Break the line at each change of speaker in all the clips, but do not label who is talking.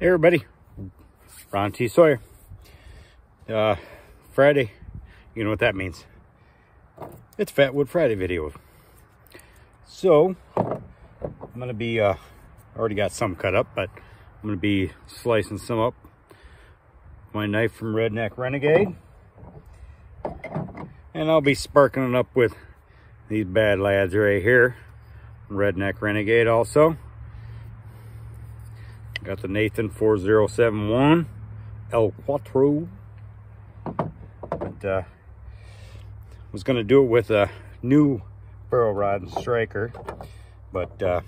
Hey everybody, Ron T. Sawyer. Uh, Friday, you know what that means. It's Fatwood Friday video. So, I'm gonna be, uh, already got some cut up, but I'm gonna be slicing some up. My knife from Redneck Renegade. And I'll be sparking it up with these bad lads right here. Redneck Renegade also. Got the Nathan 4071 El Cuatro. But, uh, was going to do it with a new ferro rod and striker. But, uh,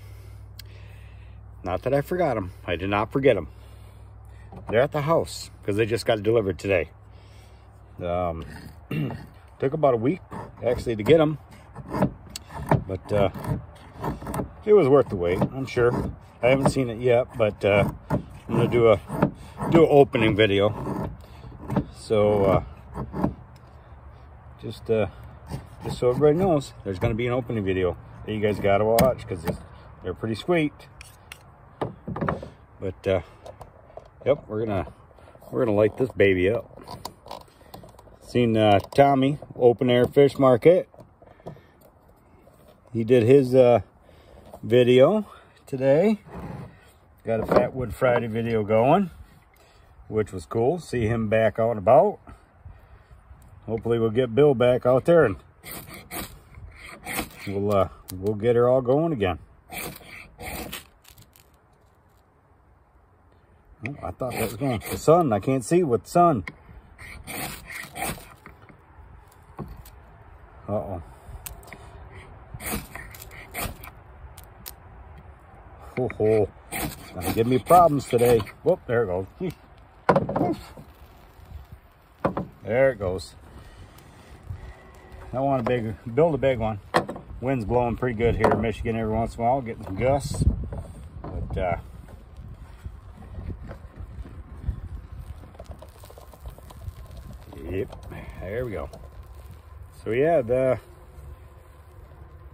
not that I forgot them. I did not forget them. They're at the house because they just got delivered today. Um, took about a week actually to get them. But, uh, it was worth the wait, I'm sure. I haven't seen it yet, but uh, I'm gonna do a do an opening video. So uh, just uh, just so everybody knows, there's gonna be an opening video that you guys gotta watch because they're pretty sweet. But uh, yep, we're gonna we're gonna light this baby up. Seen uh, Tommy open air fish market. He did his uh, video today. Got a Fatwood Friday video going, which was cool. See him back out and about. Hopefully we'll get Bill back out there and we'll uh, we'll get her all going again. Oh, I thought that was going. The sun, I can't see with the sun. Uh-oh. Oh, oh. Gonna give me problems today. Whoop, there it goes. There it goes. I want a big, build a big one. Wind's blowing pretty good here in Michigan every once in a while, getting some gusts. But, uh, yep, there we go. So yeah, the,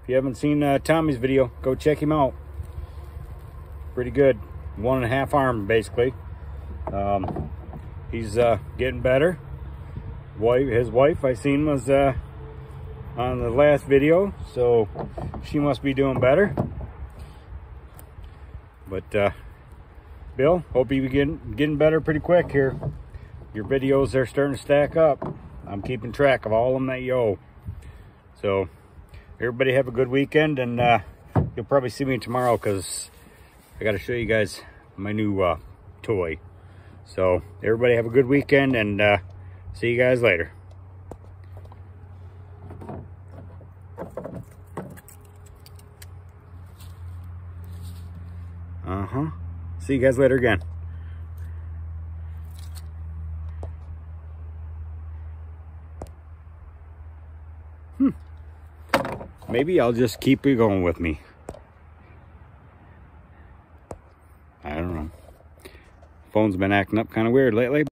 if you haven't seen uh, Tommy's video, go check him out pretty good. One and a half arm, basically. Um, he's uh, getting better. Wife, his wife, I seen was uh, on the last video, so she must be doing better. But uh, Bill, hope you getting getting better pretty quick here. Your videos are starting to stack up. I'm keeping track of all of them that you owe. So everybody have a good weekend, and uh, you'll probably see me tomorrow because I got to show you guys my new uh, toy. So everybody have a good weekend and uh, see you guys later. Uh-huh. See you guys later again. Hmm. Maybe I'll just keep it going with me. I don't know. Phone's been acting up kind of weird lately.